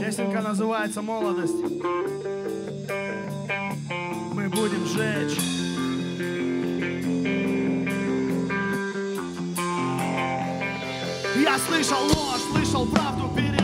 Песенка называется «Молодость». Мы будем жечь. Я слышал ложь, слышал правду перед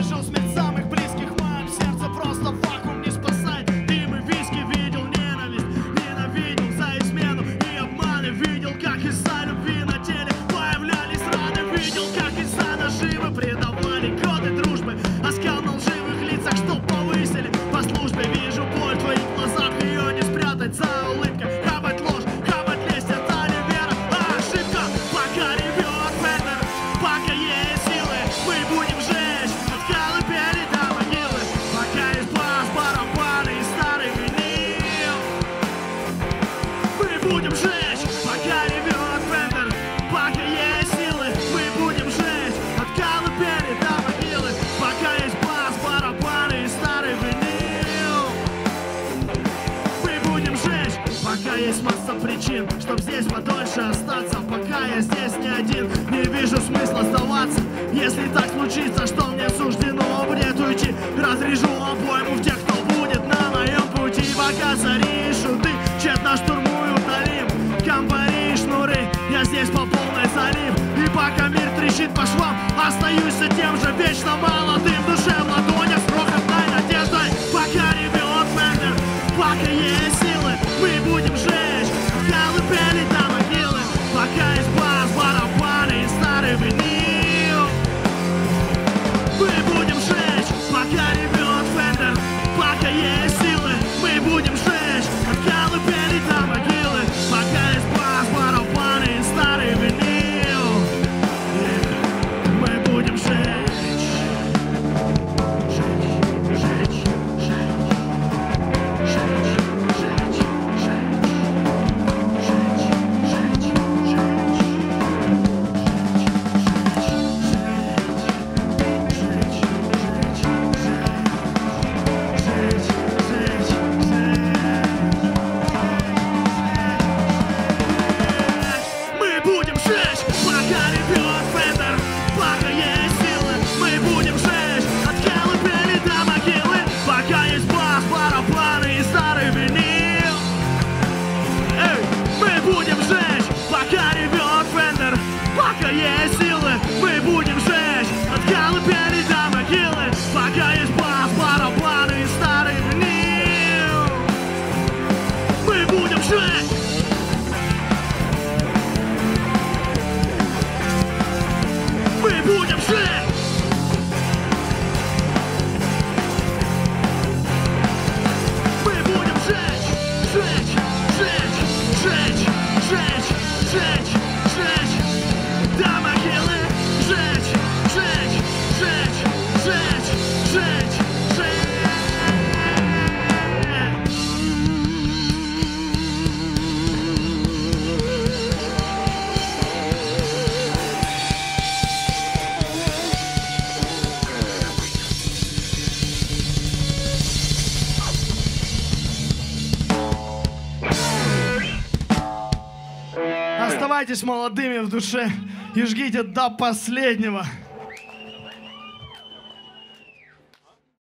есть масса причин, чтоб здесь подольше остаться. Пока я здесь не один, не вижу смысла оставаться. Если так случится, что мне суждено бред уйти Разрежу обойму в тех, кто будет на моем пути. Пока зари шуты тщетно штурмую долин Комбари и шнуры, я здесь по полной залив. И пока мир трещит по швам, остаюсь тем же Вечно молодым, душе в ладони оставайтесь молодыми в душе и жгите до последнего.